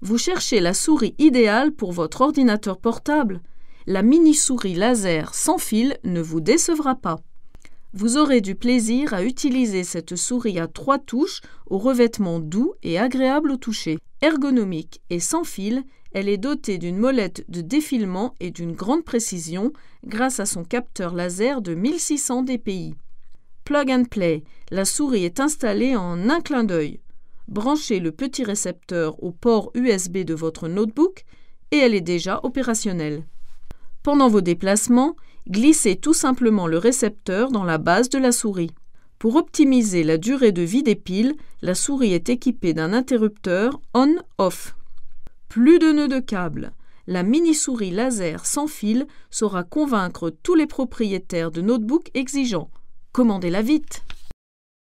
Vous cherchez la souris idéale pour votre ordinateur portable La mini-souris laser sans fil ne vous décevra pas. Vous aurez du plaisir à utiliser cette souris à trois touches au revêtement doux et agréable au toucher. Ergonomique et sans fil, elle est dotée d'une molette de défilement et d'une grande précision grâce à son capteur laser de 1600 dpi. Plug and Play, la souris est installée en un clin d'œil. Branchez le petit récepteur au port USB de votre notebook et elle est déjà opérationnelle. Pendant vos déplacements, glissez tout simplement le récepteur dans la base de la souris. Pour optimiser la durée de vie des piles, la souris est équipée d'un interrupteur on-off. Plus de nœuds de câble. La mini-souris laser sans fil saura convaincre tous les propriétaires de notebooks exigeants. Commandez-la vite